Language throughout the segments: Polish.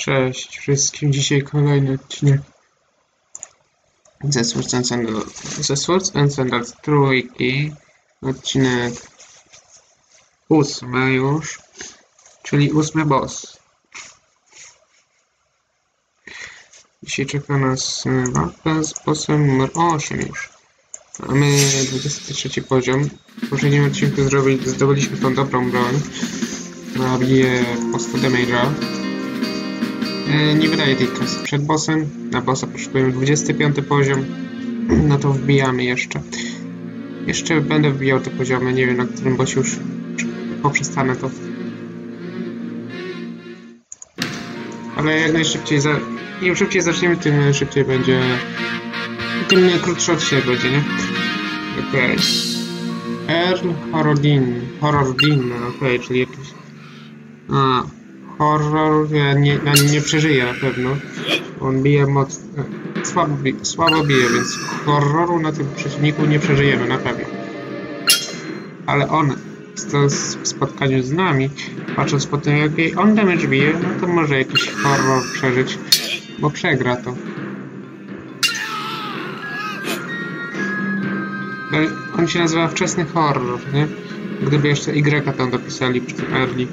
Cześć wszystkim, dzisiaj kolejny odcinek ze Swords and Sandals, ze Swords and Sandals trójki, odcinek ósmy już, czyli ósmy boss. Dzisiaj czeka nas walka z bossem numer 8 już. Mamy 23 poziom. W poprzednim odcinku zdobyliśmy tą dobrą broń, która bije po 100 damage'a. E, nie wydaje tej kasy przed bossem. Na bossa potrzebujemy 25 poziom. No to wbijamy jeszcze. Jeszcze będę wbijał te poziomy. Nie wiem na którym bossie już poprzestanę to. Ale jak najszybciej za... im szybciej zaczniemy, tym szybciej będzie... Tym krótszy odcinek będzie, nie? Okej. Okay. Earl Horrodin. Horrodin, okej, okay, czyli jakiś... A, horror nie, nie przeżyje na pewno. On bije moc... Słabo, bije, słabo bije, więc horroru na tym przeciwniku nie przeżyjemy na pewno. Ale on w spotkaniu z nami, patrząc po tym jaki on damage bije, no to może jakiś horror przeżyć, bo przegra to. On się nazywa wczesny horror, nie? Gdyby jeszcze Y tam dopisali przy tym early.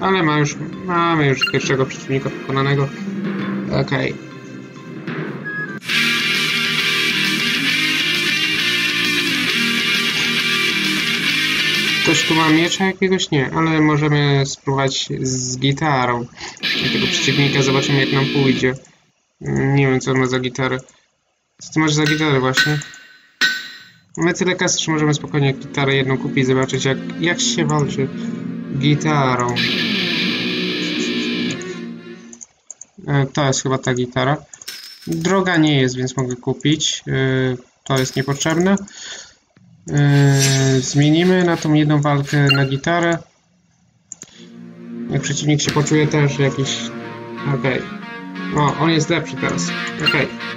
Ale ma już, mamy już pierwszego przeciwnika pokonanego. Okej. Okay. Ktoś tu ma miecza jakiegoś? Nie, ale możemy spróbować z gitarą. Tego przeciwnika zobaczymy jak nam pójdzie. Nie wiem co on ma za gitarę. Co ty masz za gitarę właśnie? Mamy tyle kasy, że możemy spokojnie gitarę jedną kupić zobaczyć jak, jak się walczy gitarą. To jest chyba ta gitara. Droga nie jest, więc mogę kupić. E, to jest niepotrzebne. E, zmienimy na tą jedną walkę na gitarę. Jak przeciwnik się poczuje też jakiś... Okej. Okay. O, on jest lepszy teraz. Okej. Okay.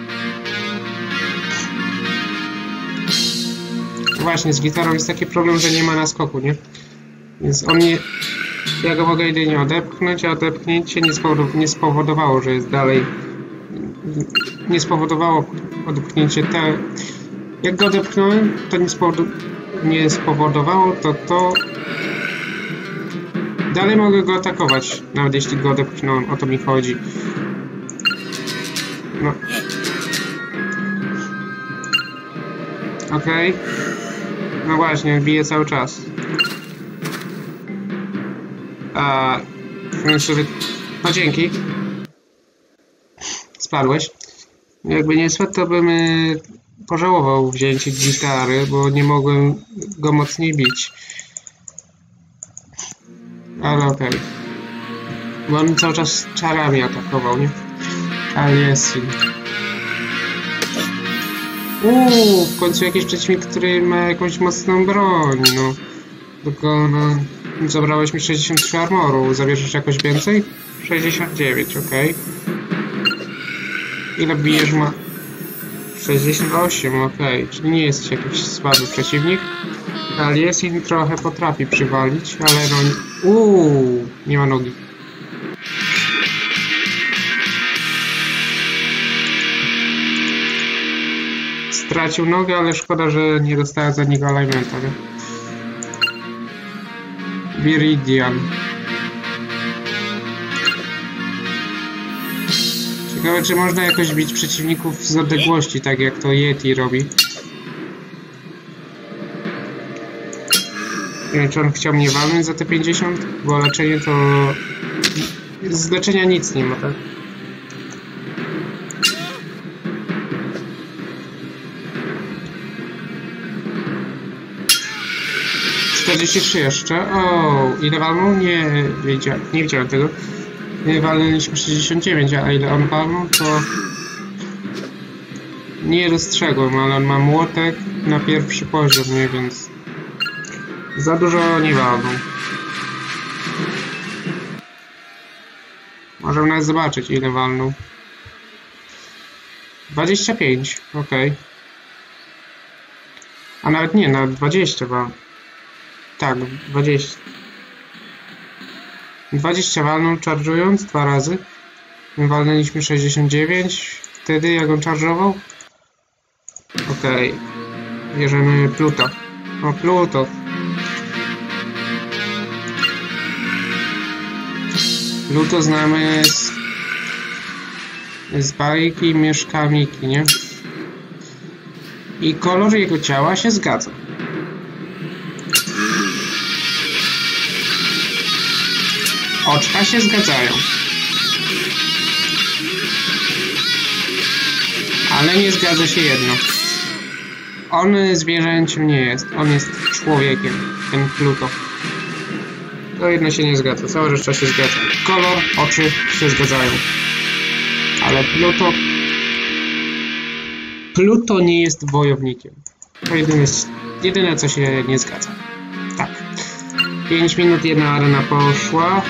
Właśnie, z gitarą jest taki problem, że nie ma naskoku, nie? Więc on nie... Ja go mogę jedynie odepchnąć, a odepchnięcie nie, spowodowało, że jest dalej... Nie spowodowało odepchnięcie te... Jak go odepchnąłem, to nie, nie spowodowało to to... Dalej mogę go atakować, nawet jeśli go odepchnąłem, o to mi chodzi. No. Okej. Okay. No właśnie, bije cały czas. A... Sobie... No dzięki. Spadłeś. Jakby nie spadł, to bym y, pożałował wzięcie gitary, bo nie mogłem go mocniej bić. Ale okej. Okay. Bo on cały czas czarami atakował, nie? Jest. Uuu, w końcu jakiś przeciwnik, który ma jakąś mocną broń, no. Tylko, no, zabrałeś mi 63 armoru. Zabierzesz jakoś więcej? 69, ok. Ile bijesz ma? 68, ok. Czyli nie jest jakiś słaby przeciwnik. Ale jest i trochę potrafi przywalić, ale no... Uuu, nie ma nogi. stracił nogę, ale szkoda, że nie dostałem za niego alignmenta, nie? Viridian. Ciekawe, czy można jakoś bić przeciwników z odległości, tak jak to Yeti robi. Nie wiem, czy on chciał mnie walnąć za te 50, bo leczenie to... Z leczenia nic nie ma, tak? 43 jeszcze. O, ile walnął? Nie wiedziałem, nie widziałem tego. Walnęliśmy 69, a ile on walnął, to nie dostrzegłem, ale on ma młotek na pierwszy poziom, nie, więc za dużo nie walnął. Możemy nawet zobaczyć, ile walnął. 25, ok. A nawet nie, nawet 20 walnął. Tak, 20. 20 walnął charge'ując dwa razy. My walnęliśmy 69. Wtedy jak on charge'ował? Okej. Bierzemy Pluto. O, Pluto. Pluto znamy z, z bajki Mieszka Miki, nie? I kolor jego ciała się zgadza. Oczka się zgadzają. Ale nie zgadza się jedno. On zwierzęciem nie jest. On jest człowiekiem. Ten Pluto. To jedno się nie zgadza. Cała reszta się zgadza. Kolor, oczy się zgadzają. Ale Pluto... Pluto nie jest wojownikiem. To jedyne, jedyne co się nie zgadza. Tak. 5 minut, jedna arena poszła.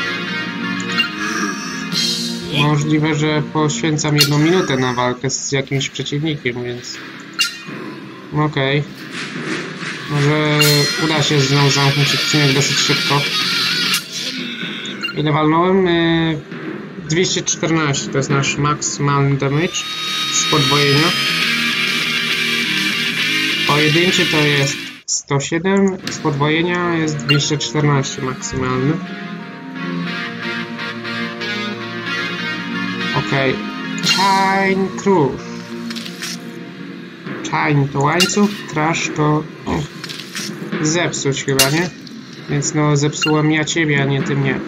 Możliwe, że poświęcam jedną minutę na walkę z jakimś przeciwnikiem, więc... Okej. Okay. Może uda się znowu zamknąć odcinek dosyć szybko. Ile walnąłem? 214 to jest nasz maksymalny damage z podwojenia. Pojedynczy to jest 107, z podwojenia jest 214 maksymalny. Okej. Okay. Chain Crush. Chain to łańcuch, Crash to... Zepsuć chyba, nie? Więc no, zepsułem ja ciebie, a nie ty mnie.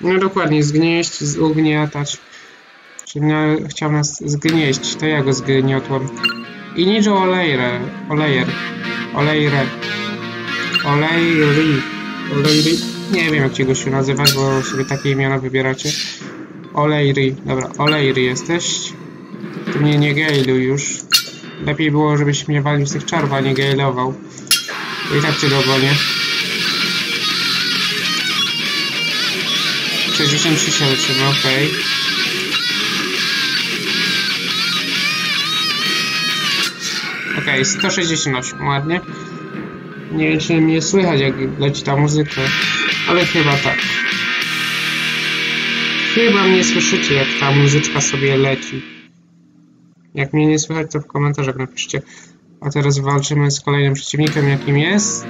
No dokładnie, zgnieść, ugniatać. Czyli chciał nas zgnieść, to ja go zgniotłem. I Nijo Olejre, Olejer, Olejre, Olejri, Olejri, nie wiem jak gościu nazywać, bo sobie takie imiona wybieracie. Olejri, dobra, Olejri jesteś. Ty mnie nie gejluj już. Lepiej było, żebyś mnie walił z tych czarów, a nie gejlował. I tak cię dogonię. 63 się utrzyma, okej. Okay. Okej, okay, 168, ładnie. Nie wiem, czy mnie słychać, jak leci ta muzyka, ale chyba tak. Chyba mnie słyszycie, jak ta muzyczka sobie leci. Jak mnie nie słychać, to w komentarzach napiszcie. A teraz walczymy z kolejnym przeciwnikiem, jakim jest...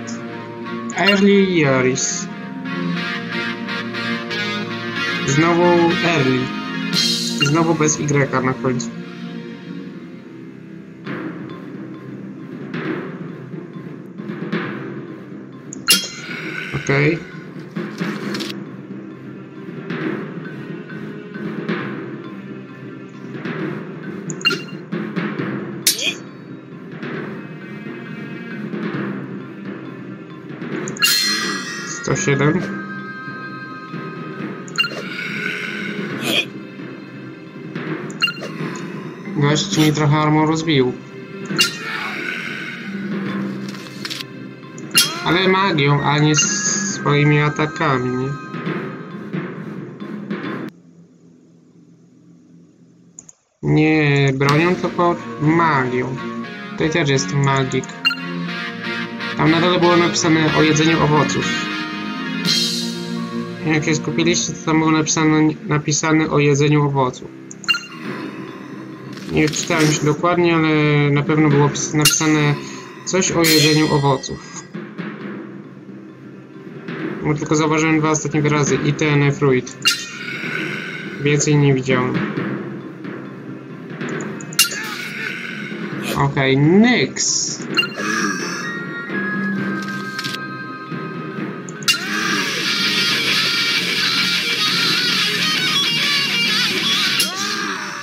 Early Yaris. Znowu Early. Znowu bez Y na końcu. Okej. Okay. Sto siedem. Gość mi trochę armor rozbił. Ale magią, a nie swoimi atakami, nie? Nie bronią, tylko magią. Tutaj też jest magik. Tam na dole było napisane o jedzeniu owoców. Jak się skupiliście, to tam było napisane, napisane o jedzeniu owoców. Nie czytałem się dokładnie, ale na pewno było napisane coś o jedzeniu owoców. Bo tylko zauważyłem dwa ostatnie wyrazy. ITN fruit. Więcej nie widziałem. Okej, okay, Nyx.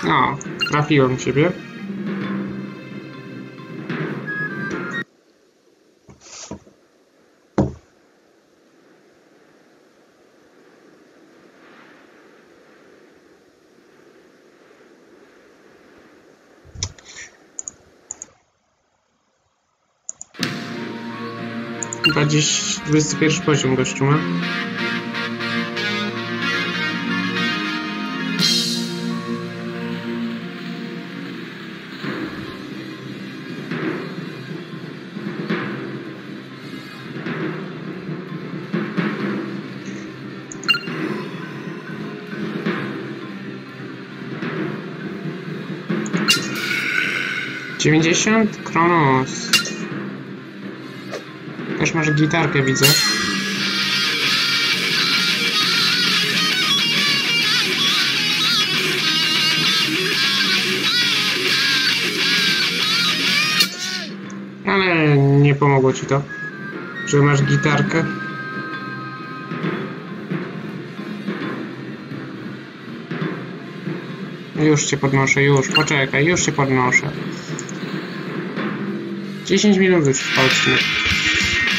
O, trafiłem ciebie. chyba gdzieś 21 poziom gościu ma. Dziewięćdziesiąt kronos. Też masz gitarkę, widzę. Ale nie pomogło ci to, że masz gitarkę. Już cię podnoszę, już, poczekaj, już cię podnoszę. 10 minut już odcinek.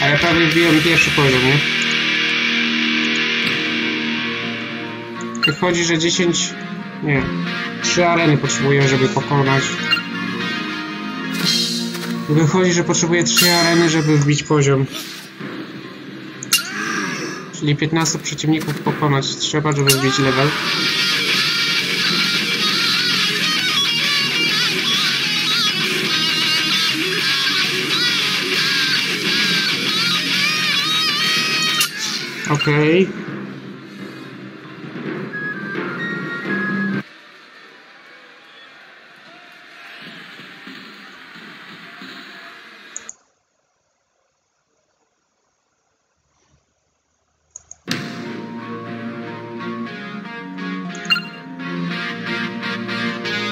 A ja prawie wbiłem pierwszy poziom, nie? Wychodzi, że 10... Nie. 3 areny potrzebuję, żeby pokonać. Wychodzi, że potrzebuję 3 areny, żeby wbić poziom. Czyli 15 przeciwników pokonać trzeba, żeby wbić level. ok.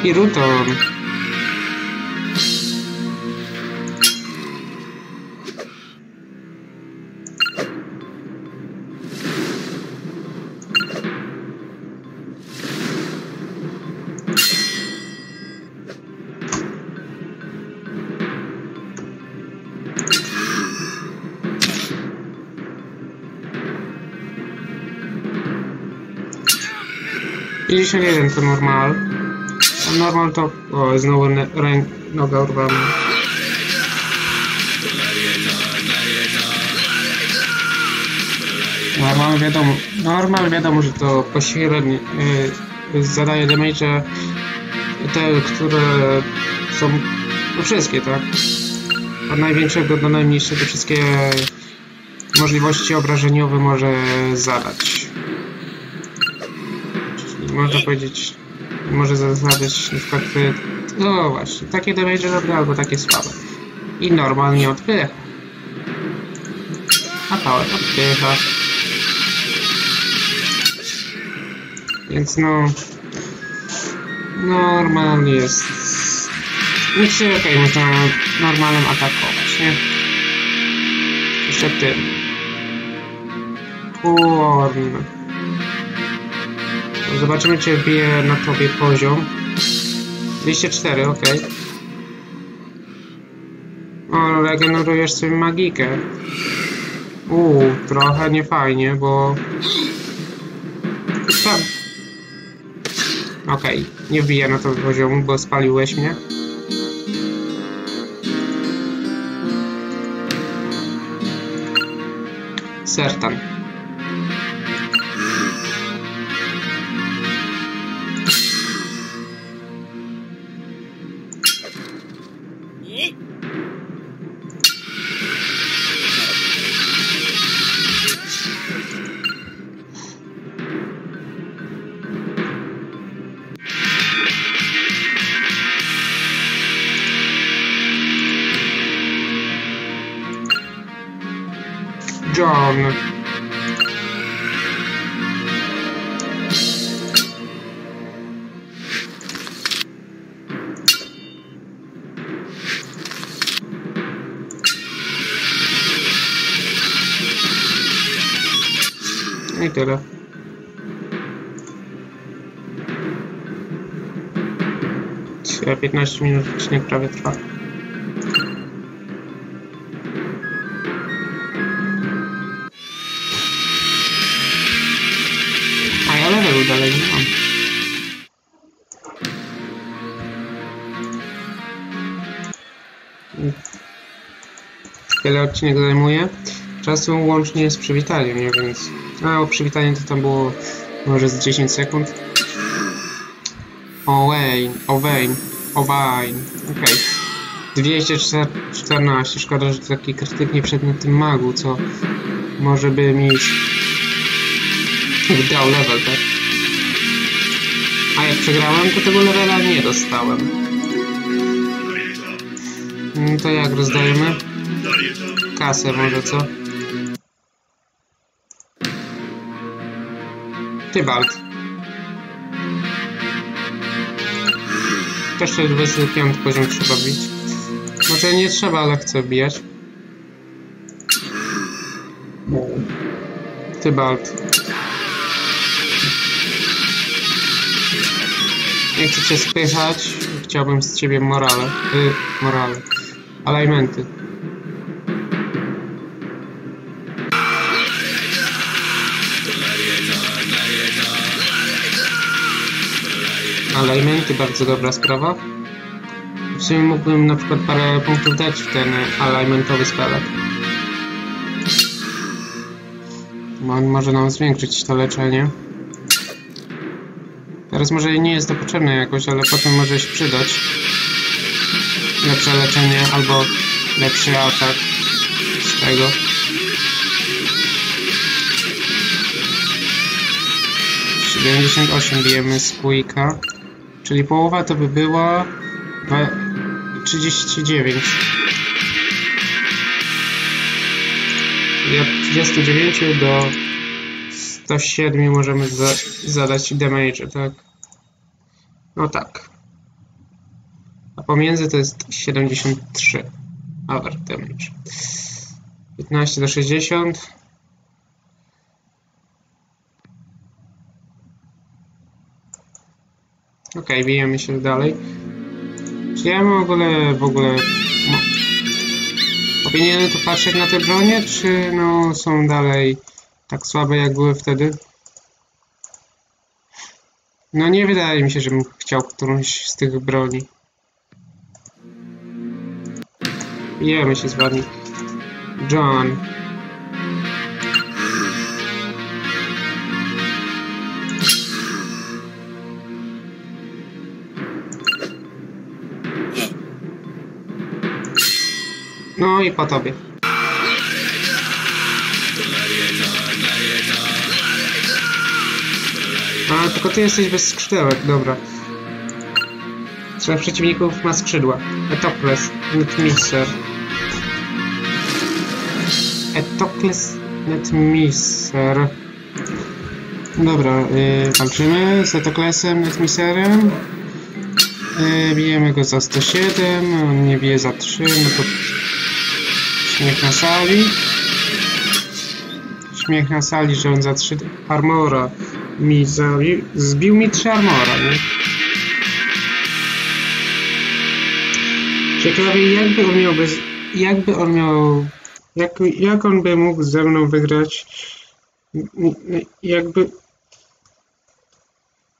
Il rotor 51 to normal. A normal to... O, znowu ne, rę, noga urwana. Normal wiadomo, normal wiadomo, że to pośrednie yy, zadaje damage'a te, które są no wszystkie, tak? Od największego do najmniejszego wszystkie możliwości obrażeniowe może zadać. Można powiedzieć, może zadać na przykład y, no właśnie, takie damage dobre albo takie słabe. I normalnie odpycha. A power odpycha. Więc no... Normalnie jest... Nic okej, okay, można normalnym atakować, nie? Jeszcze tym. Kurn. Zobaczymy, czy bije na tobie poziom. 204, ok. O, regenerujesz sobie magikę. Uuu, trochę niefajnie, bo... Tak. Okej, okay. nie wbiję na to poziomu, bo spaliłeś mnie. Sertan. John. I tyle. 15 minut odcinek prawie trwa. Dalej nie mam. Tyle odcinek zajmuje. Czasu łącznie z przywitaniem, nie? Więc... A, o przywitanie to tam było może z 10 sekund. O Wayne, o Wayne, o Wayne, okej. Okay. 214, szkoda, że taki krytyk nie na tym magu, co może by mi wydał level, tak? A jak przegrałem, to tego levela nie dostałem. No to jak rozdajemy? Kasę może, co? Tybalt. Jeszcze 25 poziom trzeba bić. Może nie trzeba, ale chcę bijać. Tybalt. Nie chcę cię spychać. Chciałbym z ciebie morale. Y, morale. Alimenty. Alimenty, bardzo dobra sprawa. W sumie mógłbym na przykład parę punktów dać w ten alimentowy spelek. On może nam zwiększyć to leczenie. Teraz może nie jest to potrzebne jakoś, ale potem może się przydać. Lepsze leczenie albo lepszy atak z tego. Siedemdziesiąt osiem bijemy z Quicka, czyli połowa to by była 39. I od 39 do 107 możemy za zadać damage, tak? No tak. A pomiędzy to jest 73 hour damage. 15 do 60. Ok, bijemy się dalej. Czy ja w ogóle, w ogóle... Powinienem tu patrzeć na te bronie, czy no są dalej tak słabe jak były wtedy? No nie wydaje mi się, żebym chciał którąś z tych broni. Bijemy się z wami. John. No i po tobie. A, tylko ty jesteś bez skrzydełek, dobra. Trzech przeciwników ma skrzydła. Etokles, Netmiser. Etokles, Netmiser. Dobra, yy, walczymy z Etoklesem, Netmiserem. Yy, bijemy go za 107, on nie bije za 3, no to śmiech na sali. Śmiech na sali, że on za 3 armora mi zbił mi 3 armora, nie? Ciekawie jakby on miał bez, jakby on miał, jak, jak on by mógł ze mną wygrać, jakby,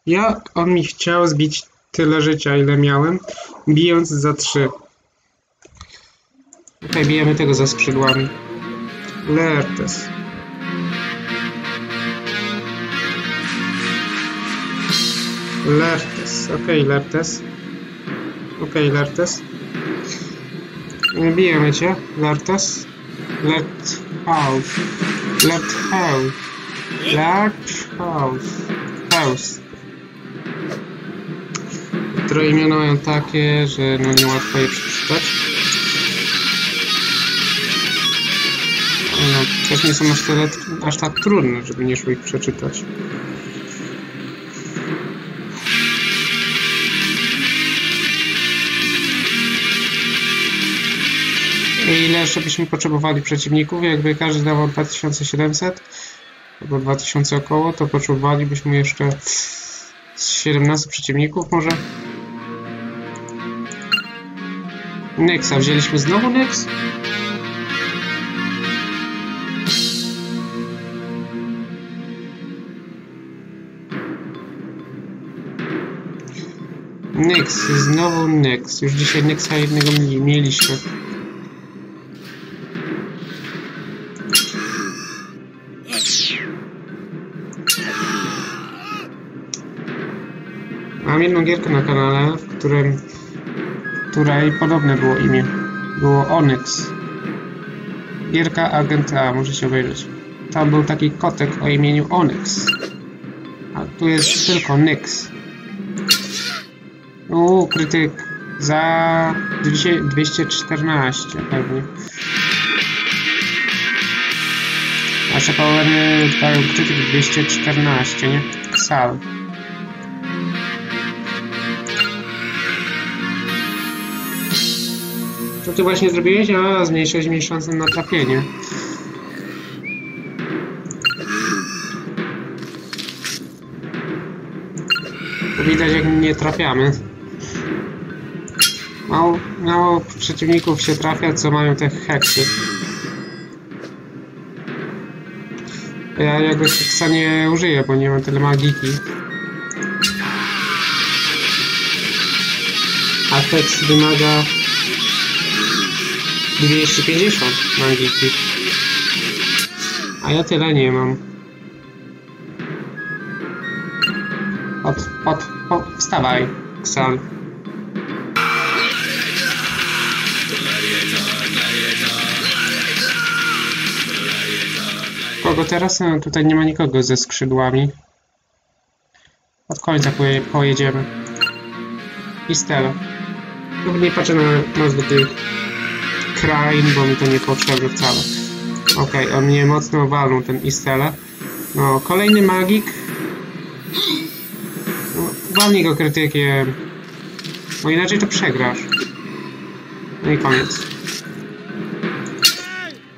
jak on mi chciał zbić tyle życia, ile miałem, bijąc za 3. Okej, bijemy tego za skrzydłami. Lertes. Lertes, okej, Lertes. Okej, Lertes. Bijemy cię, Lertes. Lert house. Lert house. Lert house. House. Które imiona mają takie, że no niełatwo je przeczytać. No, też nie są aż, tyle, aż tak trudne, żeby nie szło ich przeczytać. Ile jeszcze byśmy potrzebowali przeciwników? Jakby każdy dawał 2700 albo 2000 około, to potrzebowalibyśmy jeszcze 17 przeciwników może? Nexa, wzięliśmy znowu Nex? Nyx, znowu Nyx. Już dzisiaj Nyxa jednego mieliśmy. Mam jedną gierkę na kanale, w którym której podobne było imię. Było Onyx. Gierka Agent A, możecie obejrzeć. Tam był taki kotek o imieniu Onyx. A tu jest tylko Nyx. Uuu, krytyk. Za 200, 214 pewnie. Nasze powery dają krytyk 214, nie? Sal. Co ty właśnie zrobiłeś? A, zmniejszyłeś mi szansę na trafienie. Widać jak nie trafiamy. Mało, mało przeciwników się trafia, co mają te heksy. Ja jakby heksa nie użyję, bo nie mam tyle magiki. A heks wymaga 250 magiki. A ja tyle nie mam. Pod, pod, pod, wstawaj, Ksal. Kogo teraz? No, tutaj nie ma nikogo ze skrzydłami. Od końca poje, pojedziemy. I Stella. Lub nie patrzę na nazwy tych krain, bo mi to niepotrzebne wcale. Okej, okay, on mnie mocno walnął, ten Istele. No, kolejny magik. No, walnij go krytykiem. Bo inaczej to przegrasz. No i koniec.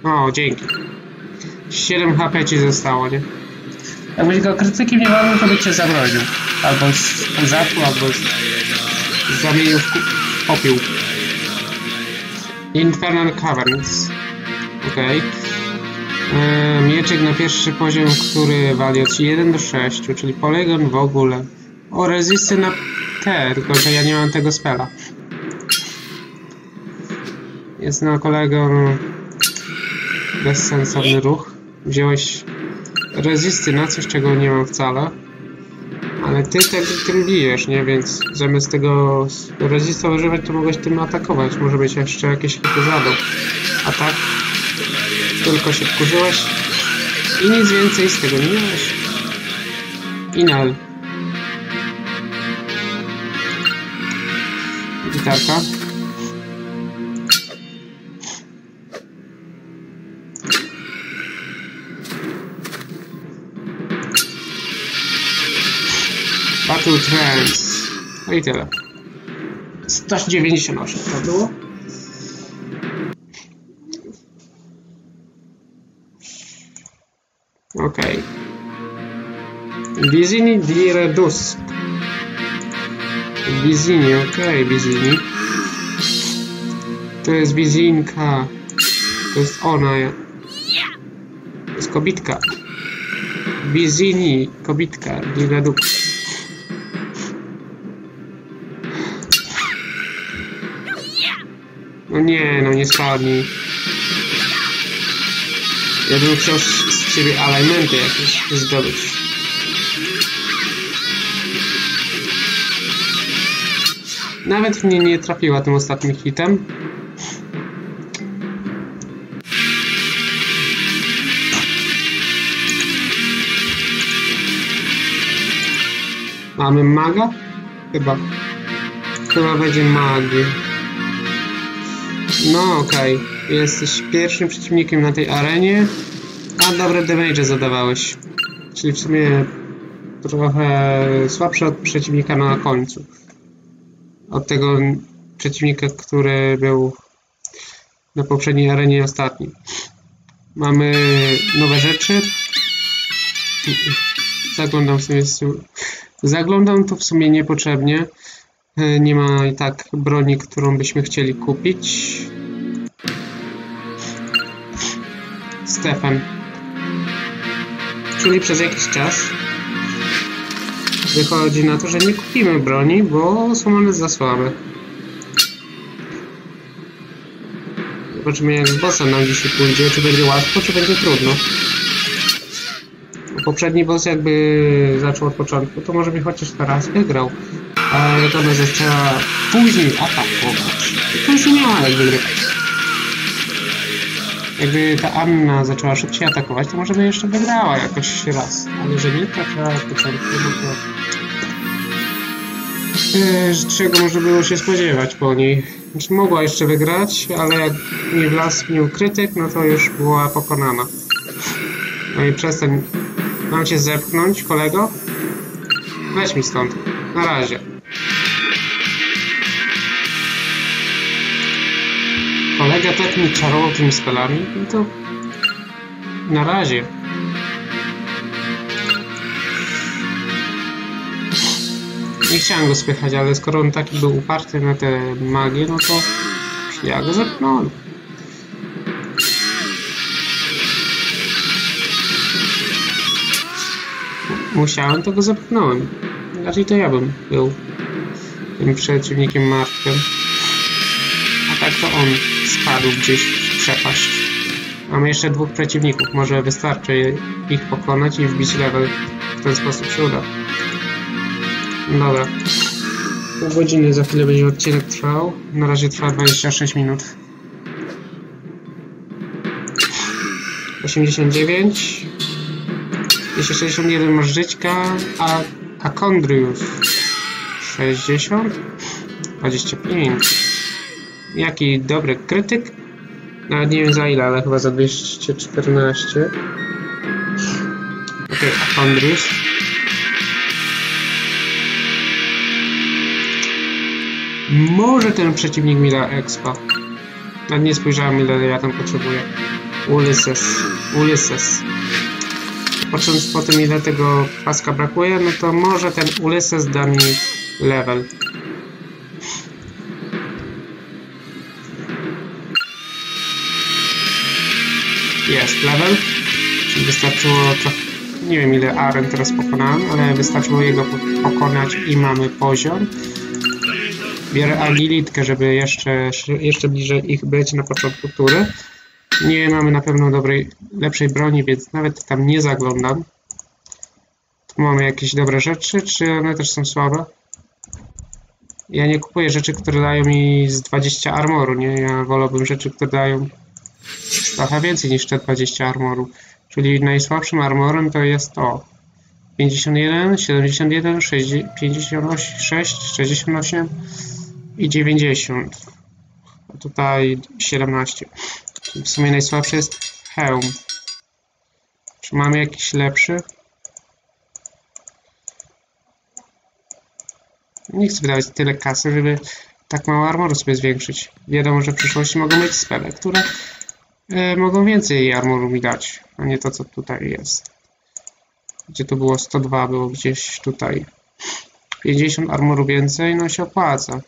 O, dzięki. 7 HP ci zostało, nie? Jakbyś go krytykiem nie walnął, to by cię zabronił. Albo z zatłuł, albo zamienił w popiół. Infernal Caverns. Okej. Okay. Mieczek na pierwszy poziom, który wali od 1 do 6, czyli polygon w ogóle. O, rezysty na T, tylko że ja nie mam tego spela. Jest na kolego bezsensowny ruch. Wziąłeś rezysty na coś, czego nie mam wcale. Ale ty tak tym bijesz, nie? Więc zamiast tego rezista używać, to mogłeś tym atakować. Może być jeszcze jakieś hity zadał. A tak? Tylko się wkurzyłeś i nic więcej z tego nie miałeś. Inal. Gitarka. Battle Trance. No i tyle. 198 to było. Okej. Okay. Bizini di Redus. Bizini, okej, okay, Bizini. To jest Bizinka. To jest ona. To jest kobitka. Bizini, kobitka, di Redux. No nie, no nie spadnij. Ja bym chciał z ciebie alimenty jakieś zdobyć. Nawet mnie nie trafiła tym ostatnim hitem. Mamy maga? Chyba. Chyba będzie mag. No okej, okay. jesteś pierwszym przeciwnikiem na tej arenie, a dobre damage zadawałeś. Czyli w sumie trochę słabszy od przeciwnika na końcu. Od tego przeciwnika, który był na poprzedniej arenie ostatni. Mamy nowe rzeczy. Zaglądam w sumie... Zaglądam to w sumie niepotrzebnie. E, nie ma i tak broni, którą byśmy chcieli kupić. Stefan. Czyli przez jakiś czas wychodzi na to, że nie kupimy broni, bo są one za słabe. Zobaczymy jak z bossem nam dzisiaj pójdzie, czy będzie łatwo, czy będzie trudno. Poprzedni boss jakby zaczął od początku, to może by chociaż teraz wygrał ale jak ona zaczęła później atakować, to już nie miała jak wygrywać. Jakby ta Anna zaczęła szybciej atakować, to może by jeszcze wygrała jakoś raz, ale że nie trafiała od początku, no to... czego można było się spodziewać po niej. Znaczy, mogła jeszcze wygrać, ale jak nie wlazł w nią krytyk, no to już była pokonana. No i przestań. Mam cię zepchnąć, kolego? Weź mi stąd. Na razie. Kolega tak mi czarował tymi spelami, no to... Na razie. Nie chciałem go spychać, ale skoro on taki był uparty na te magie, no to ja go zepchnąłem. Musiałem, to go zepchnąłem. Raczej to ja bym był tym przeciwnikiem martwym. A tak to on spadł gdzieś w przepaść. Mamy jeszcze dwóch przeciwników. Może wystarczy ich pokonać i wbić level. W ten sposób się uda. Dobra. Pół godziny za chwilę będzie odcinek trwał. Na razie trwa 26 minut. 89 261 masz żyćka, a Akondrius 60 25 Jaki dobry krytyk Nawet nie wiem za ile, ale chyba za 214 Ok, Akondrius Może ten przeciwnik mi da expa. Nawet nie spojrzałem ile ja tam potrzebuję. Ulysses. Ulysses. Patrząc po tym ile tego paska brakuje, no to może ten Ulysses da mi level. Jest level. Czyli wystarczyło trochę nie wiem ile aren teraz pokonałem, ale wystarczyło jego pokonać i mamy poziom. Biorę agilitkę, żeby jeszcze, jeszcze bliżej ich być na początku tury. Nie mamy na pewno dobrej, lepszej broni, więc nawet tam nie zaglądam. Tu mamy jakieś dobre rzeczy, czy one też są słabe? Ja nie kupuję rzeczy, które dają mi z 20 armoru, nie? Ja wolałbym rzeczy, które dają trochę więcej niż te 20 armoru. Czyli najsłabszym armorem to jest to 51, 71, 60, 56, 68 i 90. A tutaj 17. W sumie najsłabszy jest hełm. Czy mamy jakiś lepszy? Nie chcę wydawać tyle kasy, żeby tak mało armoru sobie zwiększyć. Wiadomo, że w przyszłości mogą być spele, które mogą więcej armoru mi dać, a nie to, co tutaj jest. Gdzie to było 102, było gdzieś tutaj. 50 armoru więcej, no się opłaca.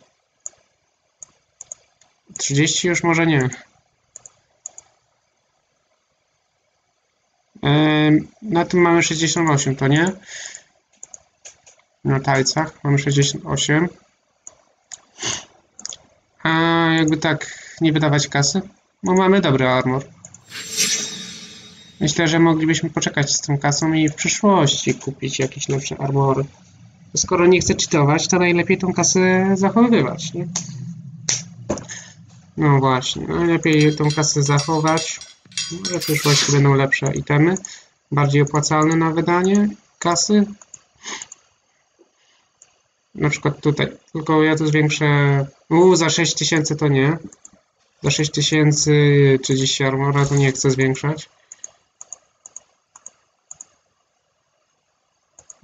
30 już może nie. Na tym mamy 68, to nie? Na tajcach mamy 68. A jakby tak nie wydawać kasy? Bo mamy dobry armor. Myślę, że moglibyśmy poczekać z tą kasą i w przyszłości kupić jakieś lepsze armory. Skoro nie chcę czytować, to najlepiej tą kasę zachowywać, nie? No właśnie, najlepiej tą kasę zachować. Może w przyszłości będą lepsze itemy bardziej opłacalne na wydanie kasy. Na przykład tutaj, tylko ja tu zwiększę, u za 6000 to nie. Za 6000 30 armora to nie chcę zwiększać.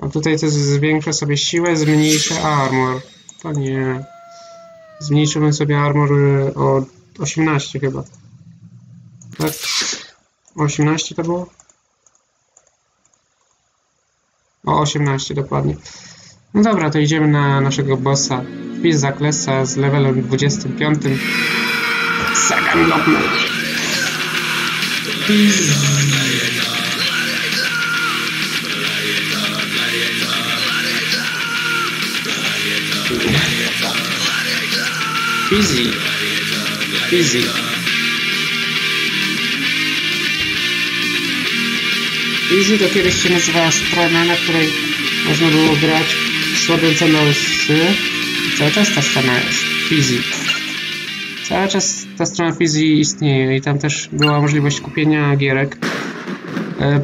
A tutaj to zwiększę sobie siłę, zmniejszę armor. To nie. Zmniejszyłbym sobie armor o 18 chyba. Tak? 18 to było? O 18 dokładnie. No dobra, to idziemy na naszego bossa. Wpis zaklesa z levelem 25. Sagan Lockman. Wpis... Easy. Easy. Easy to kiedyś się nazywała strona, na której można było grać słabe cenosy. Cały czas ta strona jest. Fizi. Cały czas ta strona Fizi istnieje i tam też była możliwość kupienia gierek. E,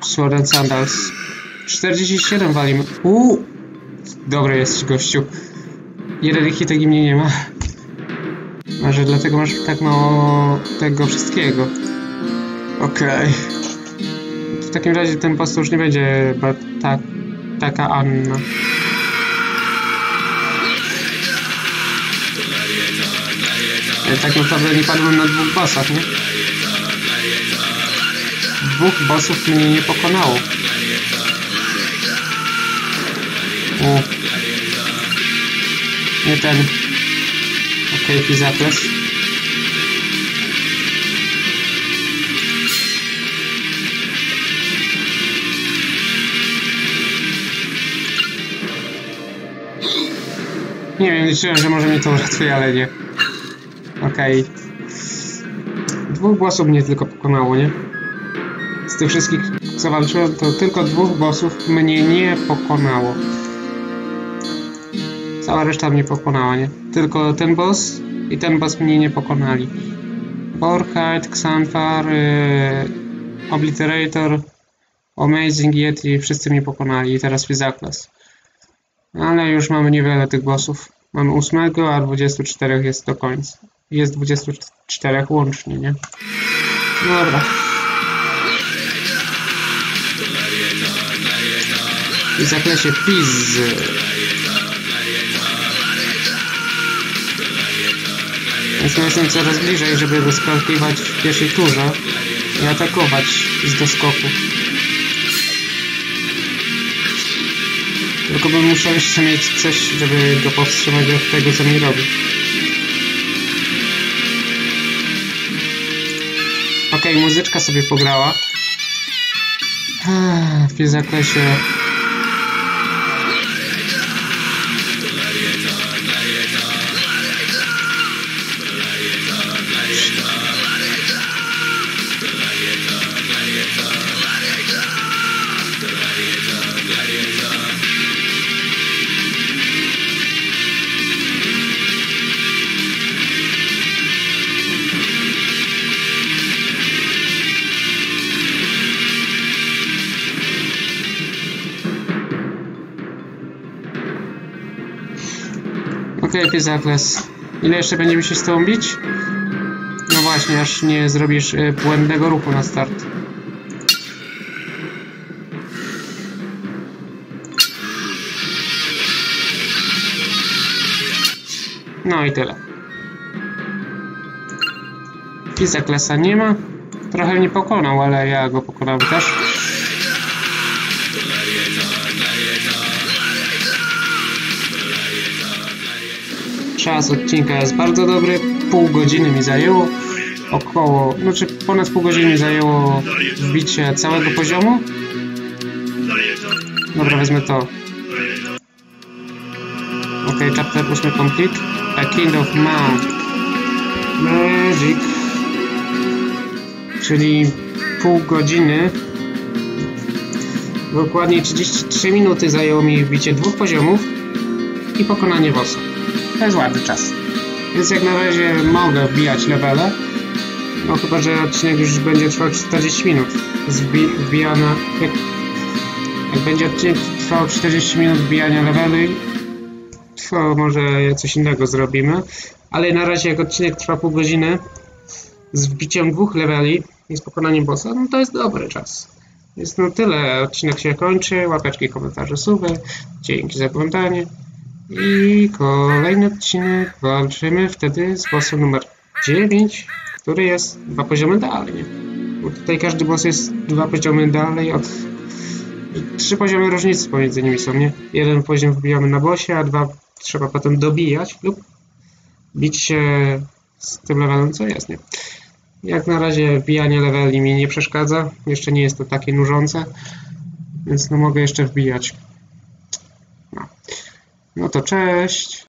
Sword and Sandals. 47 walimy. Uuu! Dobry jesteś, gościu. Jeden hitek i mnie nie ma. Może dlatego masz tak mało tego wszystkiego. Okej. W takim razie ten post już nie będzie ba- ta, taka Anna. Ale tak naprawdę nie padłem na dwóch bossach, nie? Dwóch bossów mnie nie pokonało. U. Nie ten. Okej, okay, Fizakles. Nie wiem, liczyłem, że może mnie to uratuje, ale nie. Okej. Okay. Dwóch bossów mnie tylko pokonało, nie? Z tych wszystkich, co walczyłem, to tylko dwóch bossów mnie nie pokonało. Cała reszta mnie pokonała, nie? Tylko ten boss i ten boss mnie nie pokonali. Borkite, Xanthar, yy, Obliterator, Amazing Yeti, wszyscy mnie pokonali i teraz Fizaklas. Ale już mamy niewiele tych bossów. Mamy 8, a 24 jest do końca. Jest 24 łącznie, nie? Dobra. I w zakresie Piz. Więc jestem coraz bliżej, żeby wyskakiwać w pierwszej turze i atakować z doskoku. Tylko bym musiał jeszcze mieć coś, żeby go powstrzymać od tego, co mi robi. Okej, okay, muzyczka sobie pograła. W zakresie Okay, Zakles. Ile jeszcze będziemy się z tobą bić? No właśnie, aż nie zrobisz y, błędnego ruchu na start. No i tyle. Fizaklesa nie ma. Trochę mnie pokonał, ale ja go pokonałem też. Czas odcinka jest bardzo dobry. Pół godziny mi zajęło. Około, znaczy ponad pół godziny mi zajęło wbicie całego poziomu. Dobra, wezmę to. Ok, chapter 8 complete. A Kind of. Magic. Czyli pół godziny. Dokładnie 33 minuty zajęło mi wbicie dwóch poziomów i pokonanie bossa. To jest ładny czas. Więc jak na razie mogę wbijać levele. No chyba, że odcinek już będzie trwał 40 minut. Zbi wbijana... Jak, jak będzie odcinek trwał 40 minut wbijania leveli, to może coś innego zrobimy. Ale na razie jak odcinek trwa pół godziny z wbiciem dwóch leveli i z pokonaniem bossa, no to jest dobry czas. Więc no tyle. Odcinek się kończy. Łapeczki, komentarze, suby. Dzięki za oglądanie. I kolejny odcinek walczymy wtedy z bossem numer 9, który jest dwa poziomy dalej. Bo tutaj każdy boss jest dwa poziomy dalej od... Trzy poziomy różnicy pomiędzy nimi są, nie? Jeden poziom wbijamy na bossie, a dwa trzeba potem dobijać lub bić się z tym levelem, co jest, nie? Jak na razie wbijanie leveli mi nie przeszkadza, jeszcze nie jest to takie nużące, więc no mogę jeszcze wbijać. No. To cześć.